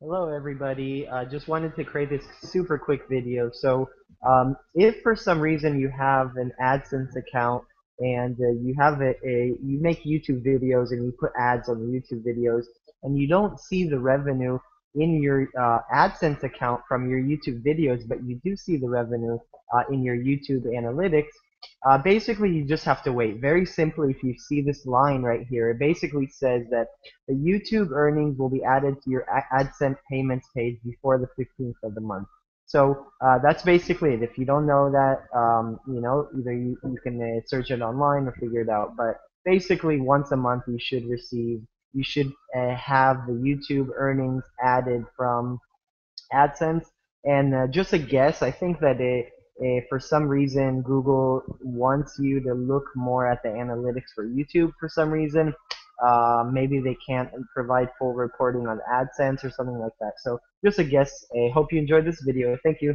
Hello everybody, uh, just wanted to create this super quick video. So um, if for some reason you have an AdSense account and uh, you have a, a, you make YouTube videos and you put ads on YouTube videos and you don't see the revenue in your uh, AdSense account from your YouTube videos but you do see the revenue uh, in your YouTube analytics, uh, basically, you just have to wait. Very simply, if you see this line right here, it basically says that the YouTube earnings will be added to your AdSense payments page before the 15th of the month. So uh, that's basically it. If you don't know that, um, you know, either you, you can uh, search it online or figure it out. But basically, once a month, you should receive, you should uh, have the YouTube earnings added from AdSense. And uh, just a guess, I think that it if for some reason Google wants you to look more at the analytics for YouTube for some reason, uh, maybe they can't provide full reporting on AdSense or something like that. So just a guess. I hope you enjoyed this video. Thank you.